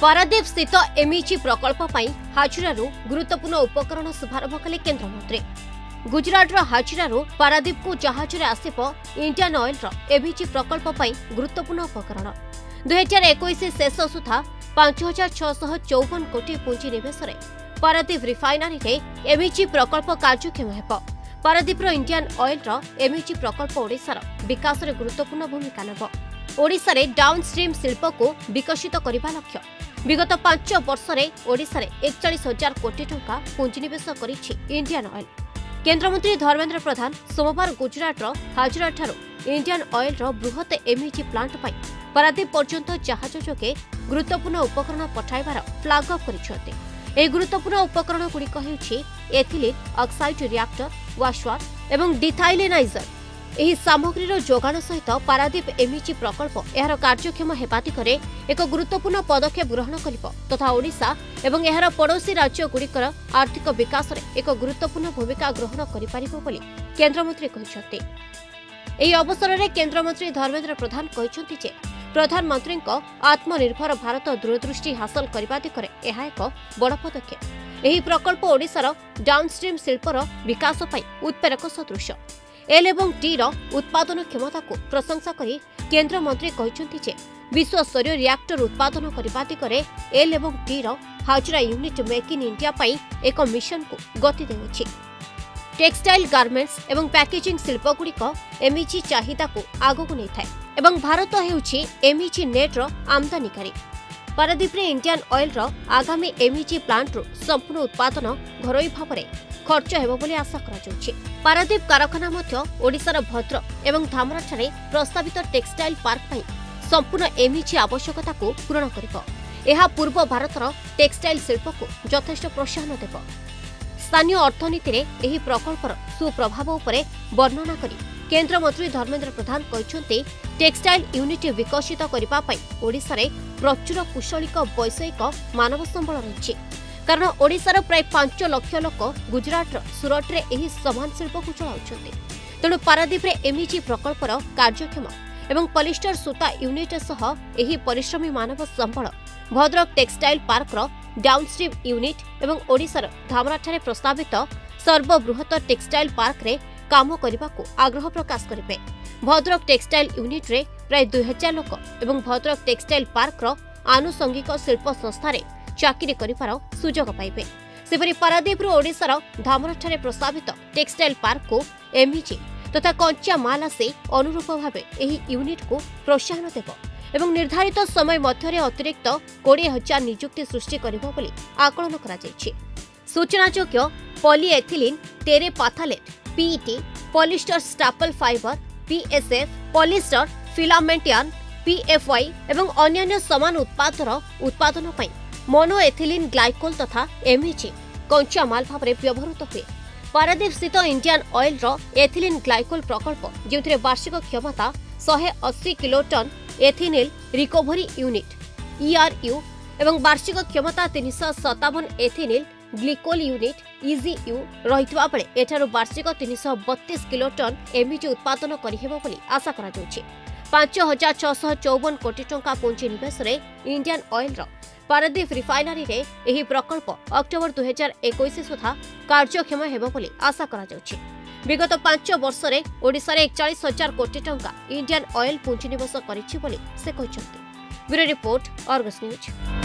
ପାରାଦୀପସ୍ଥିତ MEG ପ୍ରକଳ୍ପ ପାଇଁ ହାଜିରାରୁ ଗୁରୁତ୍ୱପୂର୍ଣ୍ଣ ଉପକରଣ ଶୁଭାରମ୍ଭ କଲେ କେନ୍ଦ୍ରମନ୍ତ୍ରୀ ଗୁଜରାଟର ହାଜିରାରୁ ପାରାଦୀପକୁ ଜାହାଜରେ ଆସିବ ଇଣ୍ଡିଆନ୍ ଅଏଲ୍ର ଏମ୍ଇଜି ପ୍ରକଳ୍ପ ପାଇଁ ଗୁରୁତ୍ୱପୂର୍ଣ୍ଣ ଉପକରଣ ଦୁଇହଜାର ଏକୋଇଶ ଶେଷ ସୁଦ୍ଧା ପାଞ୍ଚ ହଜାର ଛଅଶହ ଚଉବନ କୋଟି ପୁଞ୍ଜି ନିବେଶରେ ପାରାଦୀପ ରିଫାଇନାରୀରେ ଏମ୍ଇଜି ପ୍ରକଳ୍ପ କାର୍ଯ୍ୟକ୍ଷମ ହେବ ପାରାଦୀପର ଇଣ୍ଡିଆନ୍ ଅଏଲ୍ର ଏମ୍ଇଜି ପ୍ରକଳ୍ପ ଓଡ଼ିଶାର ବିକାଶରେ ଗୁରୁତ୍ୱପୂର୍ଣ୍ଣ ଭୂମିକା ନେବ ଓଡ଼ିଶାରେ ଡାଉନ୍ ଷ୍ଟ୍ରିମ୍ ଶିଳ୍ପକୁ ବିକଶିତ କରିବା ଲକ୍ଷ୍ୟ বিগত পাঁচ বর্ষে ওড়শার একচাশ হাজার কোটি টঙ্কা পুঞ্জিনিবেশ করেছে ইন্ডিয়ান অয়েল কেন্দ্রমন্ত্রী ধর্মেন্দ্র প্রধান সোমবার গুজরাটর হাজরাঠার ইন্ডিয়ান অয়েলর বৃহৎ এমএজি প্লান্ট পাই পারাদ্বীপ পর্যন্ত জাহাজ যোগে গুরুত্বপূর্ণ উপকরণ পঠাইবার ফ্লাগ অফ করেছেন এই গুরুত্বপূর্ণ উপকরণগুড়ি হচ্ছে এথিলিন অক্সাইড রিয়াক্টর ওয়াশওয়ার এবং ডিথাইলেনাইজর ଏହି ସାମଗ୍ରୀର ଯୋଗାଣ ସହିତ ପାରାଦୀପ ଏମ୍ଇଜି ପ୍ରକଳ୍ପ ଏହାର କାର୍ଯ୍ୟକ୍ଷମ ହେବା ଦିଗରେ ଏକ ଗୁରୁତ୍ୱପୂର୍ଣ୍ଣ ପଦକ୍ଷେପ ଗ୍ରହଣ କରିବ ତଥା ଓଡ଼ିଶା ଏବଂ ଏହାର ପଡ଼ୋଶୀ ରାଜ୍ୟଗୁଡ଼ିକର ଆର୍ଥିକ ବିକାଶରେ ଏକ ଗୁରୁତ୍ୱପୂର୍ଣ୍ଣ ଭୂମିକା ଗ୍ରହଣ କରିପାରିବ ବୋଲି କେନ୍ଦ୍ରମନ୍ତ୍ରୀ କହିଛନ୍ତି ଏହି ଅବସରରେ କେନ୍ଦ୍ରମନ୍ତ୍ରୀ ଧର୍ମେନ୍ଦ୍ର ପ୍ରଧାନ କହିଛନ୍ତି ଯେ ପ୍ରଧାନମନ୍ତ୍ରୀଙ୍କ ଆତ୍ମନିର୍ଭର ଭାରତ ଦୂରଦୃଷ୍ଟି ହାସଲ କରିବା ଦିଗରେ ଏହା ଏକ ବଡ଼ ପଦକ୍ଷେପ ଏହି ପ୍ରକଳ୍ପ ଓଡ଼ିଶାର ଡାଉନ୍ଷ୍ଟ୍ରିମ୍ ଶିଳ୍ପର ବିକାଶ ପାଇଁ ଉତ୍ପେରକ ସଦୃଶ ଏଲ୍ ଏବଂ ଟିର ଉତ୍ପାଦନ କ୍ଷମତାକୁ ପ୍ରଶଂସା କରି କେନ୍ଦ୍ରମନ୍ତ୍ରୀ କହିଛନ୍ତି ଯେ ବିଶ୍ୱସ୍ତରୀୟ ରିଆକ୍ଟର ଉତ୍ପାଦନ କରିବା ଦିଗରେ ଏଲ୍ ଏବଂ ଟିର Hazira unit make in India ପାଇଁ ଏକ ମିଶନକୁ ଗତି ଦେଉଛି টেক্সটাইল গার্মেন্টস এবং প্যাকেজিং শিল্পগুড়িক এমইজি চাহিদাকে আগুক নেই এবং ভারত হেউছি এমইজি নেট্র আমদানিকারী পারাদ্বীপে ইন্ডিয়ান অয়েলর আগামী এমইজি প্লান্টর সম্পূর্ণ উৎপাদন ঘরোই ভাবে ଖର୍ଚ୍ଚ ହେବ ବୋଲି ଆଶା କରାଯାଉଛି ପାରାଦୀପ କାରଖାନା ମଧ୍ୟ ଓଡ଼ିଶାର ଭଦ୍ର ଏବଂ ଧାମରାଠାରେ ପ୍ରସ୍ତାବିତ ଟେକ୍ସଟାଇଲ୍ ପାର୍କ ପାଇଁ ସମ୍ପୂର୍ଣ୍ଣ ଏମ୍ଇଜି ଆବଶ୍ୟକତାକୁ ପୂରଣ କରିବ ଏହା ପୂର୍ବ ଭାରତର ଟେକ୍ସଟାଇଲ୍ ଶିଳ୍ପକୁ ଯଥେଷ୍ଟ ପ୍ରୋତ୍ସାହନ ଦେବ ସ୍ଥାନୀୟ ଅର୍ଥନୀତିରେ ଏହି ପ୍ରକଳ୍ପର ସୁପ୍ରଭାବ ଉପରେ ବର୍ଣ୍ଣନା କରି କେନ୍ଦ୍ରମନ୍ତ୍ରୀ ଧର୍ମେନ୍ଦ୍ର ପ୍ରଧାନ କହିଛନ୍ତି ଟେକ୍ସଟାଇଲ୍ ୟୁନିଟ୍ ବିକଶିତ କରିବା ପାଇଁ ଓଡ଼ିଶାରେ ପ୍ରଚୁର କୁଶଳୀକ ବୈଷୟିକ ମାନବ ସମ୍ବଳ ରହିଛି କାରଣ ଓଡ଼ିଶାର ପ୍ରାୟ ପାଞ୍ଚ ଲକ୍ଷ ଲୋକ ଗୁଜରାଟର ସୁରଟରେ ଏହି ସମାନ ଶିଳ୍ପକୁ ଚଳାଉଛନ୍ତି ତେଣୁ ପାରାଦୀପରେ ଏମ୍ଇଜି ପ୍ରକଳ୍ପର କାର୍ଯ୍ୟକ୍ଷମ ଏବଂ ପଲିଷ୍ଟର ସୂତା ୟୁନିଟ୍ ସହ ଏହି ପରିଶ୍ରମୀ ମାନବ ସମ୍ବଳ ଭଦ୍ରକ ଟେକ୍ସଟାଇଲ୍ ପାର୍କର ଡାଉନ୍ଷ୍ଟ୍ରିମ୍ ୟୁନିଟ୍ ଏବଂ ଓଡ଼ିଶାର ଧାମରାଠାରେ ପ୍ରସ୍ତାବିତ ସର୍ବବୃହତ ଟେକ୍ସଟାଇଲ୍ ପାର୍କରେ କାମ କରିବାକୁ ଆଗ୍ରହ ପ୍ରକାଶ କରିବେ ଭଦ୍ରକ ଟେକ୍ସଟାଇଲ୍ ୟୁନିଟ୍ରେ ପ୍ରାୟ ଦୁଇ ହଜାର ଲୋକ ଏବଂ ଭଦ୍ରକ ଟେକ୍ସଟାଇଲ୍ ପାର୍କର ଆନୁଷଙ୍ଗିକ ଶିଳ୍ପ ସଂସ୍ଥାରେ ଚାକିରି କରିବାର ସୁଯୋଗ ପାଇବେ ସେପରି ପାରାଦୀପରୁ ଓଡ଼ିଶାର ଧାମରାଠାରେ ପ୍ରସ୍ତାବିତ ଟେକ୍ସଟାଇଲ୍ ପାର୍କକୁ ଏମ୍ଇଜି ତଥା କଞ୍ଚା ମାଲ୍ ଆସି ଅନୁରୂପ ଭାବେ ଏହି ୟୁନିଟ୍କୁ ପ୍ରୋତ୍ସାହନ ଦେବ ଏବଂ ନିର୍ଦ୍ଧାରିତ ସମୟ ମଧ୍ୟରେ ଅତିରିକ୍ତ କୋଡ଼ିଏ ହଜାର ନିଯୁକ୍ତି ସୃଷ୍ଟି କରିବ ବୋଲି ଆକଳନ କରାଯାଇଛି ସୂଚନାଯୋଗ୍ୟ polyethylene terephthalate PET polyester staple fibre PSF polyester ফিলামেন্টিয়ান PFY এবং অন্যান্য সমান উৎপাদর উৎপাদন পাই মনোএথিলিন গ্লাইকোল তথা এমএজি কঞ্চামাল ভাবে ব্যবহৃত হুয়ে ପାରାଦୀପସ୍ଥିତ ଇଣ୍ଡିଆନ୍ ଅଏଲ୍ର ଏଥିଲିନ୍ ଗ୍ଲାଇକୋଲ୍ ପ୍ରକଳ୍ପ ଯେଉଁଥିରେ ବାର୍ଷିକ କ୍ଷମତା ଶହେ ଅଶୀ କିଲୋଟନ୍ ଏଥିନିଲ୍ ରିକୋଭରି ୟୁନିଟ୍ ଇଆର୍ୟୁ ଏବଂ ବାର୍ଷିକ କ୍ଷମତା ତିନିଶହ ସତାବନ ଏଥିନିଲ୍ ଗ୍ଲିକୋଲ୍ ୟୁନିଟ୍ ଇଜିୟୁ ରହିଥିବା ବେଳେ ଏଠାରୁ ବାର୍ଷିକ ତିନିଶହ ବତିଶ କିଲୋଟନ୍ ଏମ୍ଇଜି ଉତ୍ପାଦନ କରିହେବ ବୋଲି ଆଶା କରାଯାଉଛି ପାଞ୍ଚ ହଜାର ଛଅଶହ ଚଉବନ କୋଟି ଟଙ୍କା ପୁଞ୍ଜି ନିବେଶରେ ଇଣ୍ଡିଆନ୍ ଅଏଲ୍ର ପାରାଦୀପ ରିଫାଇନାରୀରେ ଏହି ପ୍ରକଳ୍ପ ଅକ୍ଟୋବର ଦୁଇହଜାର ଏକୋଇଶ ସୁଦ୍ଧା କାର୍ଯ୍ୟକ୍ଷମ ହେବ ବୋଲି ଆଶା କରାଯାଉଛି ବିଗତ ପାଞ୍ଚ ବର୍ଷରେ ଓଡ଼ିଶାରେ ଏକଚାଳିଶ ହଜାର କୋଟି ଟଙ୍କା ଇଣ୍ଡିଆନ୍ ଅଏଲ୍ ପୁଞ୍ଜିନିବେଶ କରିଛି ବୋଲି ସେ କହିଛନ୍ତି ବ୍ୟୁରୋ ରିପୋର୍ଟ ଅର୍ଗସ୍ ନ୍ୟୁଜ୍